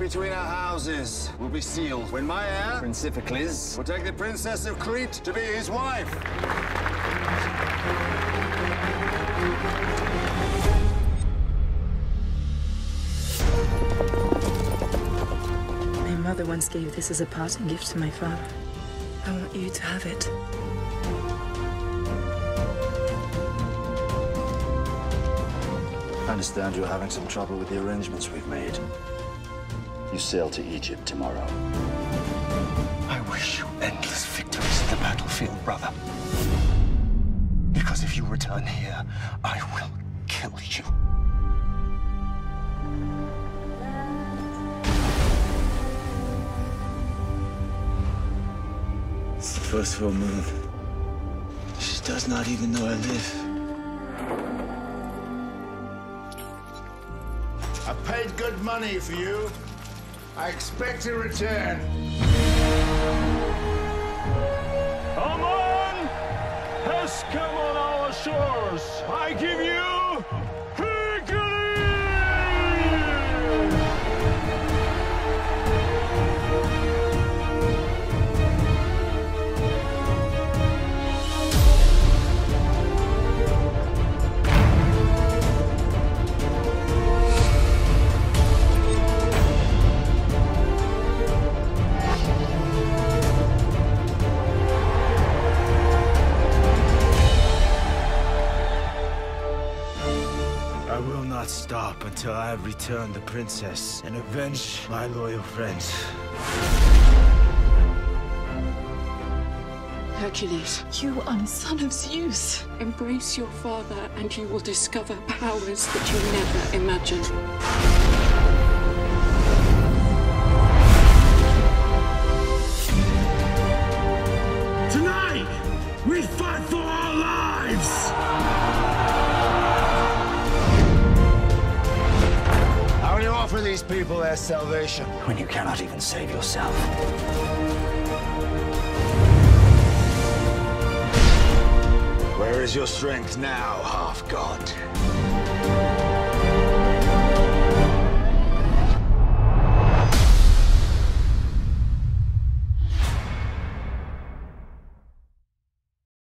between our houses will be sealed when my heir, Prince Iphicles, will take the Princess of Crete to be his wife. My mother once gave this as a parting gift to my father. I want you to have it. I understand you're having some trouble with the arrangements we've made. You sail to Egypt tomorrow. I wish you endless victories in the battlefield, brother. Because if you return here, I will kill you. It's the first full moon. She does not even know I live. I paid good money for you. I expect a return. Aman has come on our shores. I give you not stop until I have returned the princess and avenged my loyal friends. Hercules, you are the son of Zeus. Embrace your father, and you will discover powers that you never imagined. Offer these people their salvation? When you cannot even save yourself. Where is your strength now, half-god?